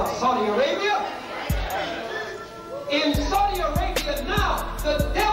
about Saudi Arabia? In Saudi Arabia now, the devil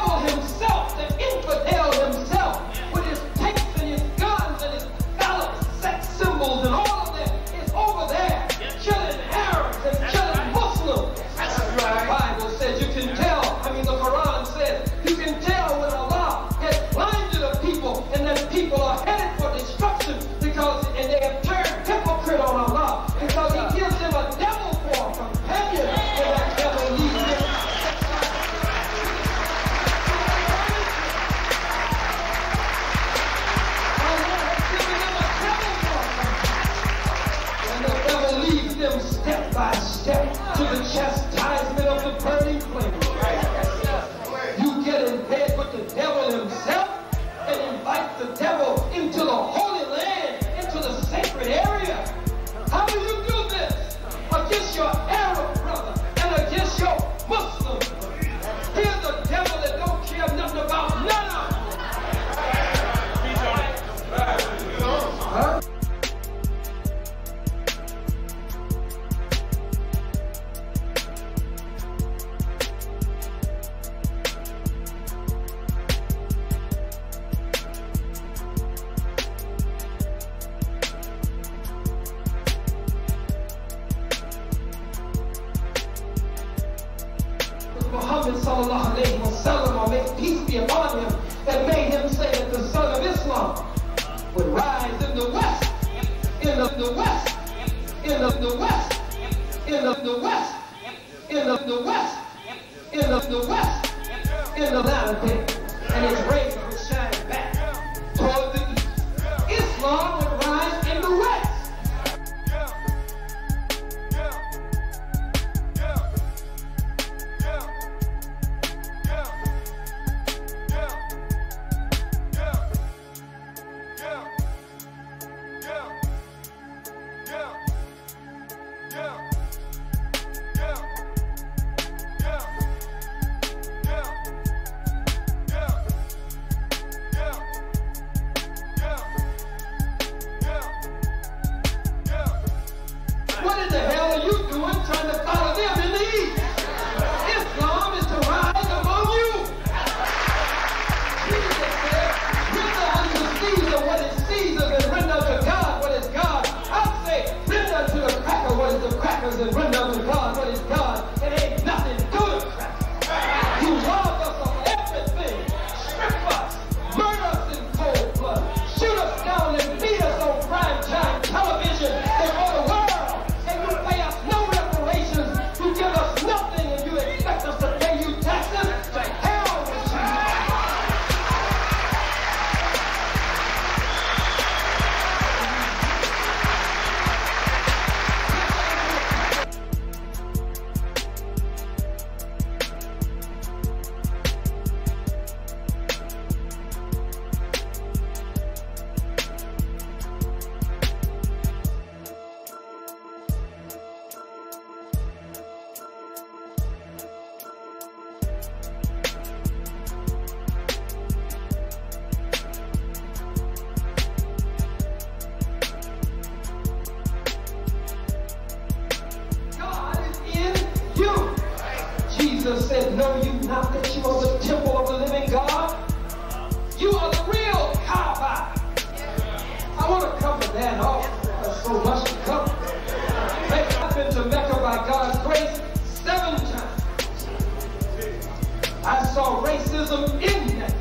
sallallahu alayhi wa sallam, may peace be upon him, that made him say that the sun of Islam would rise in the west, in the, the west, in the, the west, in the, the west, in the, the west, in the, the west, in the latter day. And it's Jesus said, Know you not that you are the temple of the living God? You are the real Kaaba. I want to cover that off. There's so much to cover. I've been to Mecca by God's grace seven times. I saw racism in Mecca.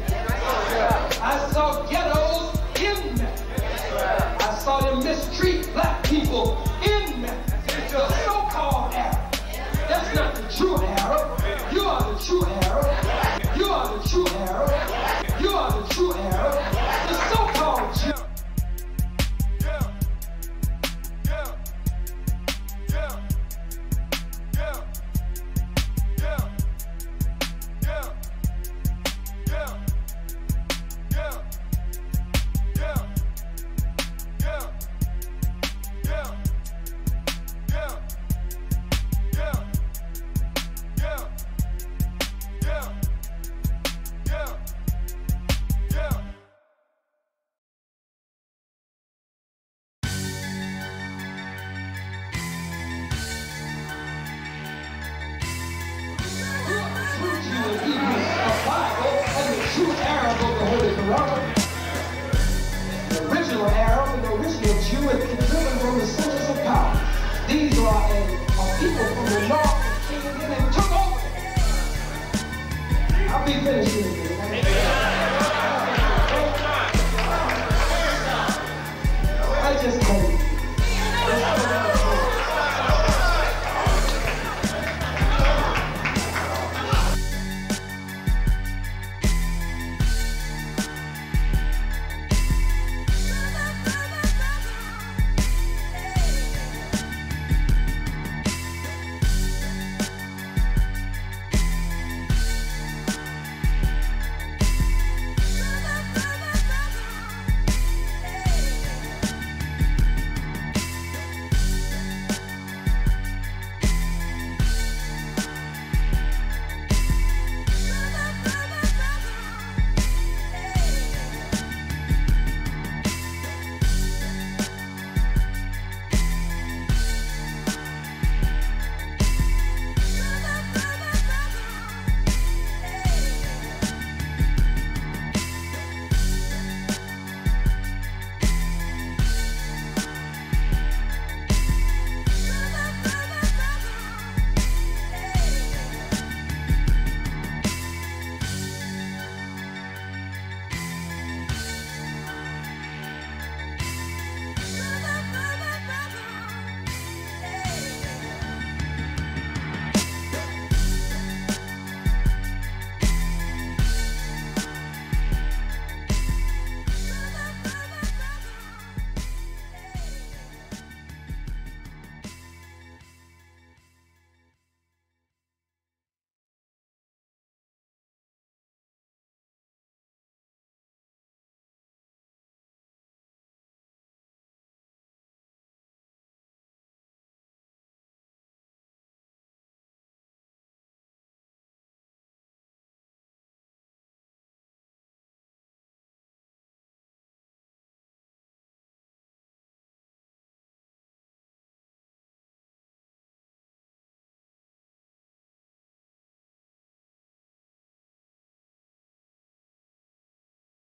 I saw ghettos in Mecca. I saw them mistreat black people in Mecca. The so-called Arab. That's not the truth.